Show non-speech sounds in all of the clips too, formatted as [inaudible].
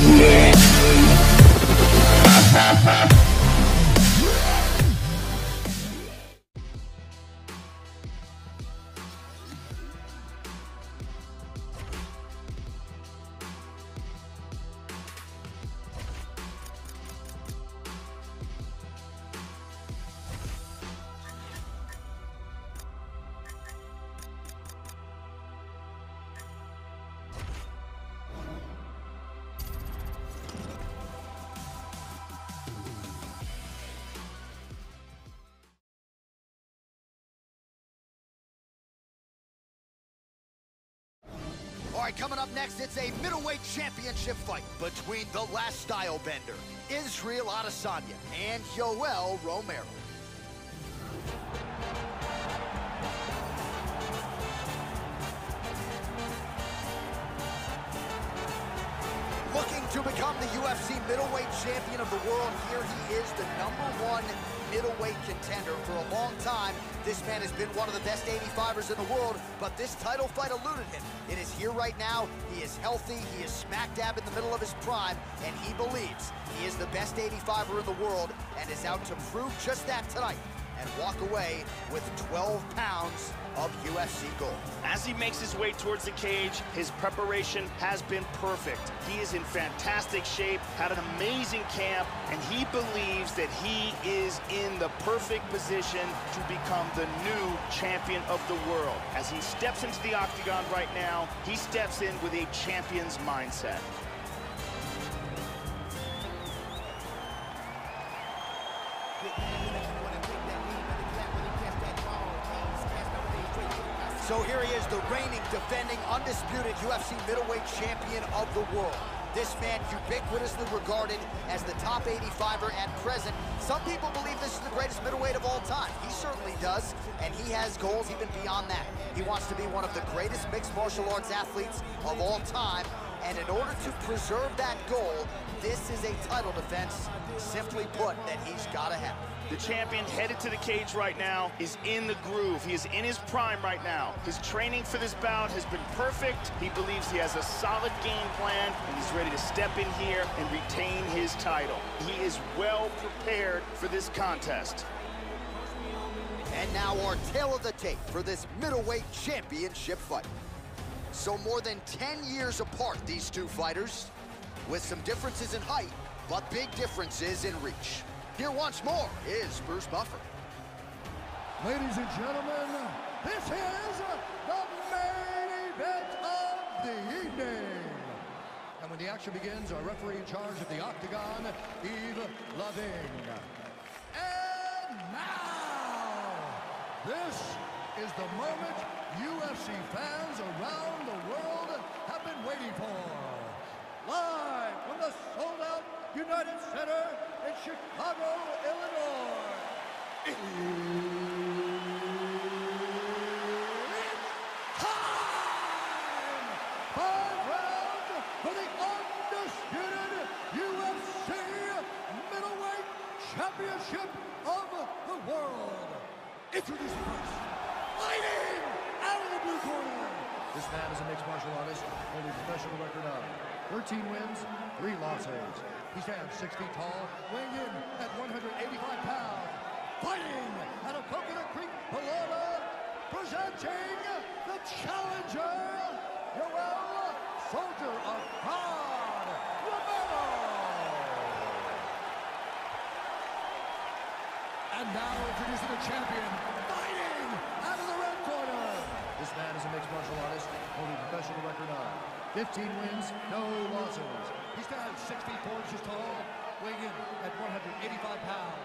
All coming up next, it's a middleweight championship fight between the last style bender, Israel Adesanya, and Yoel Romero. Looking to become the UFC middleweight champion of the world, here he is, the number one middleweight contender for a long time. This man has been one of the best 85ers in the world, but this title fight eluded him. It is here right now. He is healthy. He is smack dab in the middle of his prime, and he believes he is the best 85er in the world and is out to prove just that tonight and walk away with 12 pounds of UFC gold. As he makes his way towards the cage, his preparation has been perfect. He is in fantastic shape, had an amazing camp, and he believes that he is in the perfect position to become the new champion of the world. As he steps into the octagon right now, he steps in with a champion's mindset. So here he is, the reigning, defending, undisputed UFC middleweight champion of the world. This man ubiquitously regarded as the top 85er at present. Some people believe this is the greatest middleweight of all time. He certainly does, and he has goals even beyond that. He wants to be one of the greatest mixed martial arts athletes of all time, and in order to preserve that goal, this is a title defense, simply put, that he's got to have. The champion headed to the cage right now is in the groove. He is in his prime right now. His training for this bout has been perfect. He believes he has a solid game plan, and he's ready to step in here and retain his title. He is well prepared for this contest. And now our tale of the tape for this middleweight championship fight. So more than 10 years apart, these two fighters, with some differences in height, but big differences in reach. Here once more is Bruce Buffer. Ladies and gentlemen, this is the main event of the evening. And when the action begins, our referee in charge of the Octagon, Yves Lavigne. And now, this is the moment UFC fans around the world have been waiting for. Live from the sold-out United Center in Chicago, Illinois. Time! For the undisputed UFC middleweight championship of the world. Introducing first, fighting out of the blue corner. This man is a mixed martial artist, holding a professional record of 13 wins, 3 losses. He stands 6 feet tall, weighing in at 185 pounds. Fighting out of Coconut Creek, Florida, presenting the challenger, Yoel Soldier of God, Romero. And now introducing the champion, fighting out of the red corner. This man is a mixed martial artist, holding a professional record of 15 wins, no losses. He stands 6 feet 4 inches tall, weighing in at 185 pounds.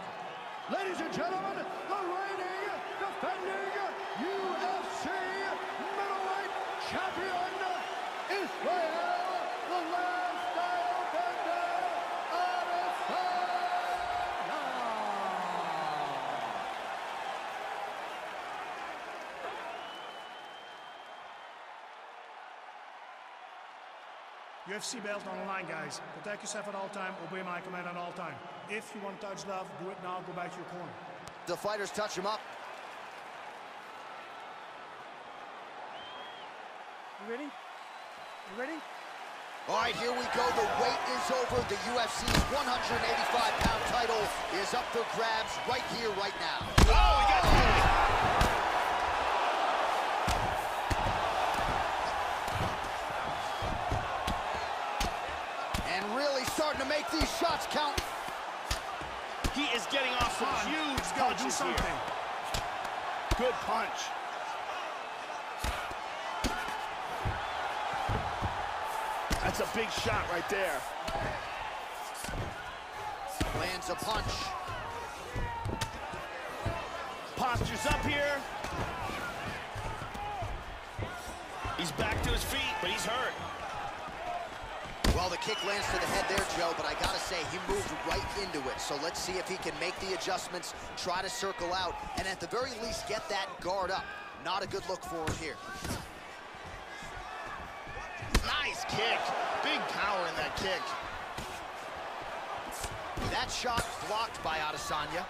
Ladies and gentlemen, the reigning, defending UFC middleweight champion, Israel, the last style bender, Adesanya. UFC belt on the line, guys. Protect yourself at all time. Obey my command at all time. If you want to touch love, do it now. Go back to your corner. The fighters touch him up. You ready? You ready? All right, here we go. The wait is over. The UFC's 185-pound title is up for grabs right here, right now. Oh, he got hit. Starting to make these shots count. He is getting off some on, huge punches something. here. Good punch. That's a big shot right there. Lands a punch. Postures up here. He's back to his feet, but he's hurt. Well, the kick lands to the head there, Joe, but I gotta say, he moved right into it. So let's see if he can make the adjustments, try to circle out, and at the very least get that guard up. Not a good look for him here. Nice kick. Big power in that kick. That shot blocked by Adesanya.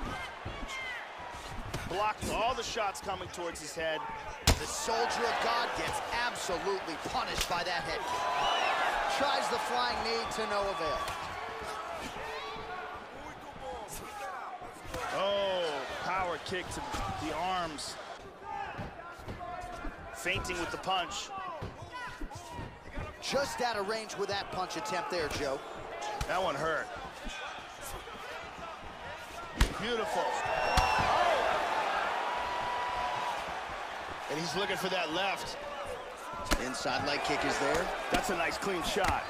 Blocked all the shots coming towards his head. The soldier of God gets absolutely punished by that head kick. Tries the flying knee to no avail. Oh, power kick to the arms. Feinting with the punch. Just out of range with that punch attempt there, Joe. That one hurt. Beautiful. And he's looking for that left. Inside leg kick is there. That's a nice clean shot.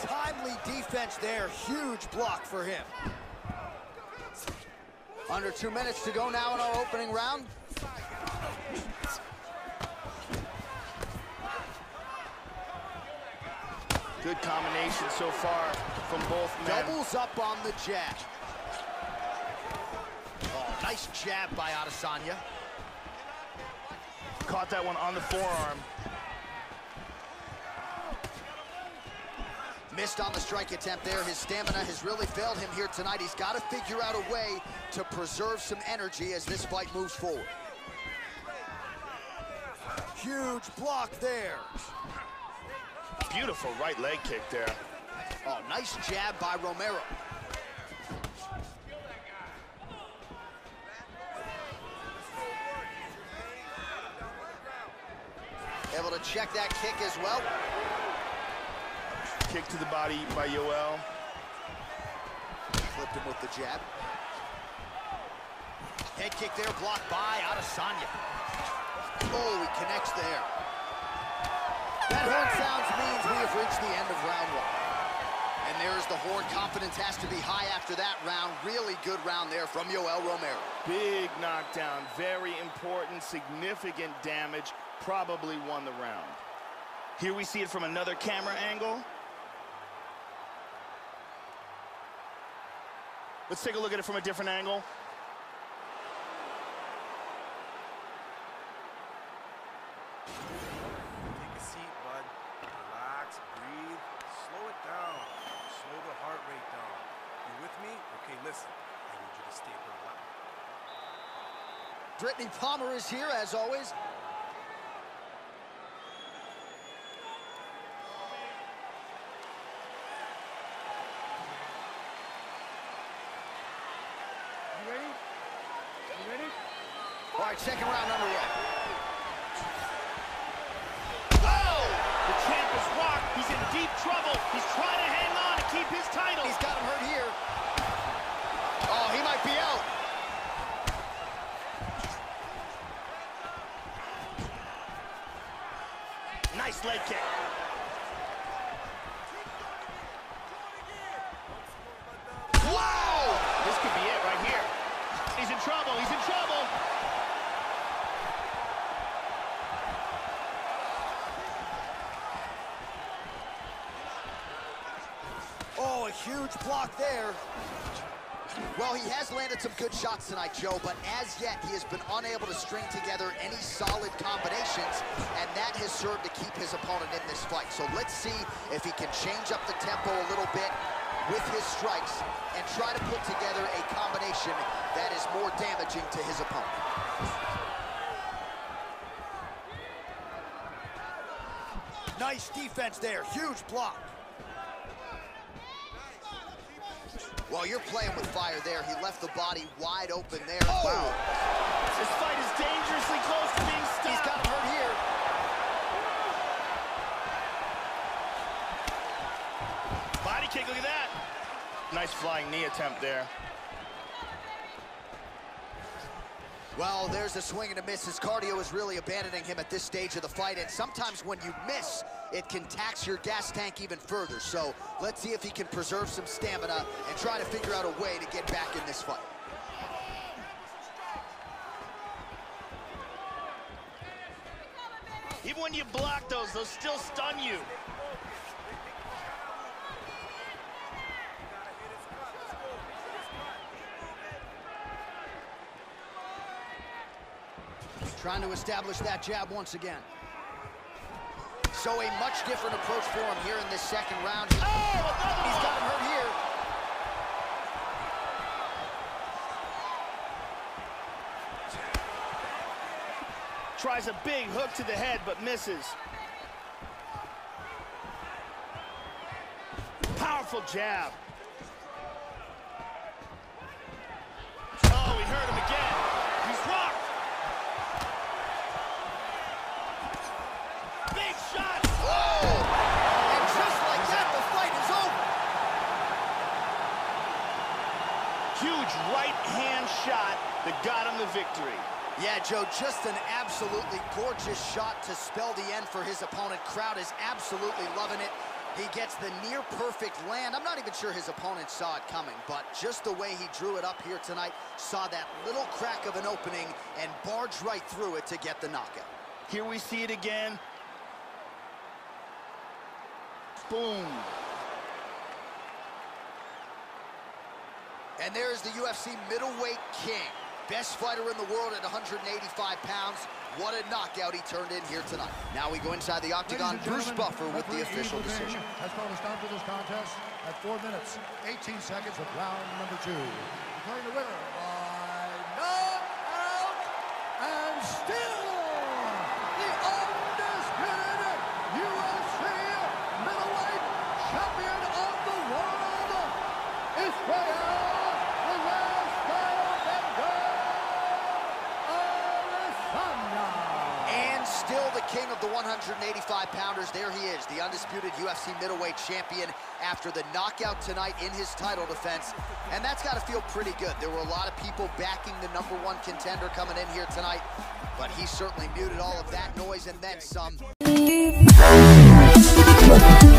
Timely defense there. Huge block for him. Under two minutes to go now in our opening round. Good combination so far from both men. Doubles up on the jab. Oh, nice jab by Adesanya. Caught that one on the forearm. Missed on the strike attempt there. His stamina has really failed him here tonight. He's got to figure out a way to preserve some energy as this fight moves forward. Huge block there. Beautiful right leg kick there. Oh, nice jab by Romero. Able to check that kick as well. Kick to the body by Yoel. Flipped him with the jab. Head kick there, blocked by Adesanya. Oh, he connects there. That horn sounds means we have reached the end of round one. And there's the horn. Confidence has to be high after that round. Really good round there from Yoel Romero. Big knockdown, very important, significant damage, probably won the round. Here we see it from another camera angle. Let's take a look at it from a different angle. Take a seat, bud. Relax, breathe, slow it down. Slow the heart rate down. You with me? Okay, listen. I need you to stay relaxed. Brittney Palmer is here, as always. You ready? You ready? Right, second round underway. Oh! The champ is rocked. He's in deep trouble. He's trying to hang on to keep his title. He's got him hurt here. Oh, he might be out. Nice leg kick. Wow! This could be it right here. He's in trouble. He's in trouble. A huge block there. Well, he has landed some good shots tonight, Joe, but as yet, he has been unable to string together any solid combinations, and that has served to keep his opponent in this fight. So let's see if he can change up the tempo a little bit with his strikes and try to put together a combination that is more damaging to his opponent. Nice defense there. Huge block. While you're playing with fire there, he left the body wide open there. Oh. Wow. This fight is dangerously close to being stopped. He's got him hurt here. Body kick, look at that. Nice flying knee attempt there. Well, there's a swing and a miss. His cardio is really abandoning him at this stage of the fight, and sometimes when you miss, it can tax your gas tank even further. So let's see if he can preserve some stamina and try to figure out a way to get back in this fight. Even when you block those, those still stun you. Trying to establish that jab once again. So a much different approach for him here in this second round. Oh, He's got him hurt here. Tries a big hook to the head, but misses. Powerful jab. Oh, he hurt him again. He's rocked. Big shot. Whoa! And just like that, the fight is over. Huge right hand shot that got him the victory. Yeah, Joe, just an absolutely gorgeous shot to spell the end for his opponent. Crowd is absolutely loving it. He gets the near perfect land. I'm not even sure his opponent saw it coming, but just the way he drew it up here tonight, saw that little crack of an opening and barged right through it to get the knockout. Here we see it again. Boom. And there's the UFC middleweight king. Best fighter in the world at 185 pounds. What a knockout he turned in here tonight. Now we go inside the octagon. Bruce Buffer with the official decision. Has called a stop to this contest at 4 minutes, 18 seconds of round number two. Declaring the winner by knockout and still the undisputed UFC middleweight champion of the world, Israel And still the king of the 185 pounders. There he is, the undisputed UFC middleweight champion after the knockout tonight in his title defense. And that's got to feel pretty good. There were a lot of people backing the number one contender coming in here tonight, but he certainly muted all of that noise and then some. [laughs]